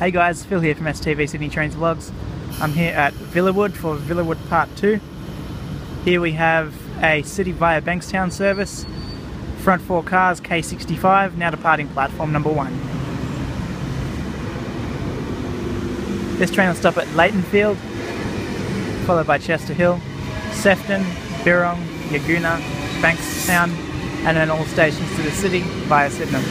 Hey guys, Phil here from STV Sydney Trains Vlogs. I'm here at Villawood for Villawood Part 2. Here we have a City via Bankstown service. Front four cars, K65, now departing platform number 1. This train will stop at Leightonfield, followed by Chester Hill, Sefton, Birrong, Yagoona, Bankstown, and then all stations to the city via Sydenham.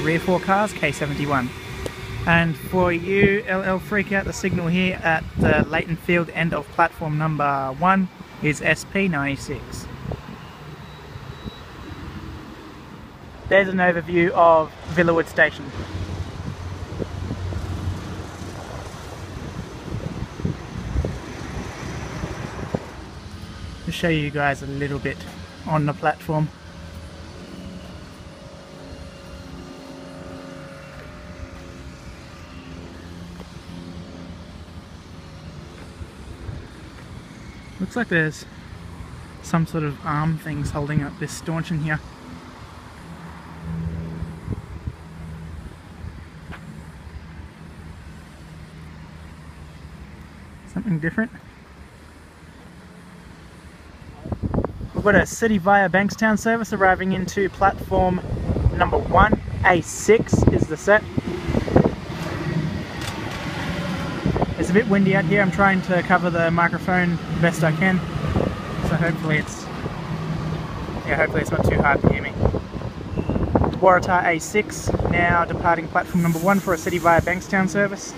The rear four cars, K71. And for you, LL freak out, the signal here at the Leightonfield end of platform number 1 is SP96. There's an overview of Villawood Station. To show you guys a little bit on the platform. Looks like there's some sort of arm things holding up this stanchion here. Something different. We've got a City via Bankstown service arriving into platform number one. A6 is the set. It's a bit windy out here. I'm trying to cover the microphone the best I can. So hopefully it's yeah, hopefully it's not too hard to hear me. Waratah A6 now departing platform number one for a City via Bankstown service.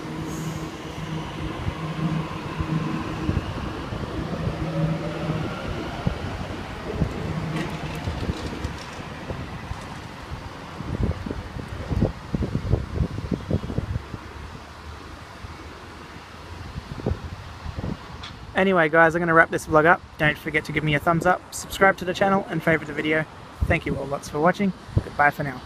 Anyway guys, I'm going to wrap this vlog up. Don't forget to give me a thumbs up, subscribe to the channel and favourite the video. Thank you all lots for watching. Goodbye for now.